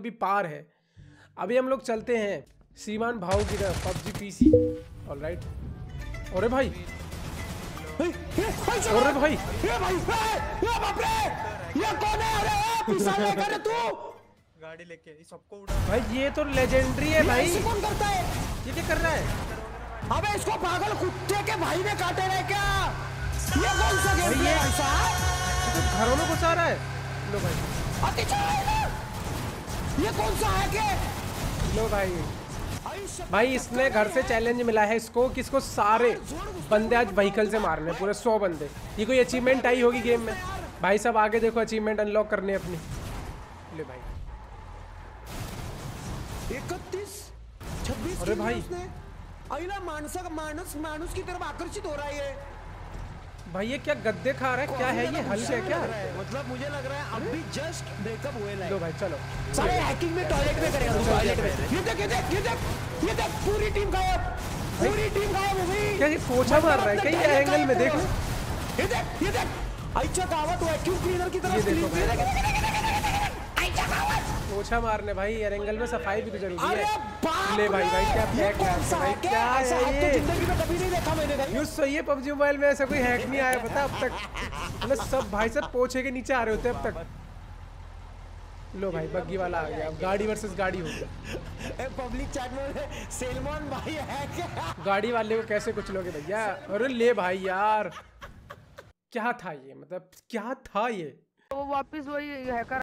भी पार है। अभी हम लोग चलते हैं श्रीमान भाव की तरफ़ पबजी पीसी। ऑलराइट अरे भाई। अरे भाई ये भाई। ये बाप रे ये कौन है? अरे ए, लेकर तू। गाड़ी लेके सबको उड़ा। भाई ये तो लेजेंडरी है भाई। ऐसे कौन करता है? ये क्या कर रहा है? अबे इसको पागल कुत्ते के भाई ने काटे रहे क्या? ये कौन सा गेम भाई, है भाई साहब? तो घरों में घुसा रहा है। लो भाई। अति चलाएगा ये कौन सा है? के लो भाई। भाई इसने घर से चैलेंज मिला है इसको कि इसको सारे बंदे आज व्हीकल से मारने हैं, पूरे सौ बंदे। ये कोई अचीवमेंट आई होगी गेम में? भाई सब आगे देखो अचीवमेंट अनलॉक करने अपनी। ले भाई। इकतीस छब्बीस अरे भाई। अहिला माणस माणूस माणूस की तरफ़ आकर्षित हो रहा है। भाई ये क्या गद्दे खा रहा है क्या है ये हल है क्या है, मतलब मुझे लग रहा है अभी जस्ट ब्रेकअप हुए लो भाई चलो सारे हैकिंग में टॉयलेट में करेगा तू टॉयलेट में ये देख ये देख ये देख ये देख पूरी टीम गायब पूरी टीम गायब हो गई क्या ये पोछा मार रहा है ये एंगल में देख ये देख ये देख आईचा गावात वैक्यूम क्लीनर की तरह आईचा गावात पोछा मारने भाई एंगल में सफ़ाई भी तो ज़रूरी है ले भाई भाई क्या सा है भाई? क्या ऐसा है तो ये? ज़िंदगी में कभी नहीं देखा मैंने भाई। यूँ सही है पबजी मोबाइल में ऐसा कोई हैक नहीं आया पता अब तक। मतलब सब भाई सब पोछे के नीचे आ रहे होते हैं अब तक। लो भाई बग्गी वाला आ गया। अब गाड़ी वर्सेस गाड़ी हो गया। पब्लिक चैट में सेलमान भाई है। क्या गाड़ी वाले को कैसे कुछ लोगे भैया? अरे ले भाई यार। क्या था ये? मतलब क्या था ये? वो वापस वही हैकर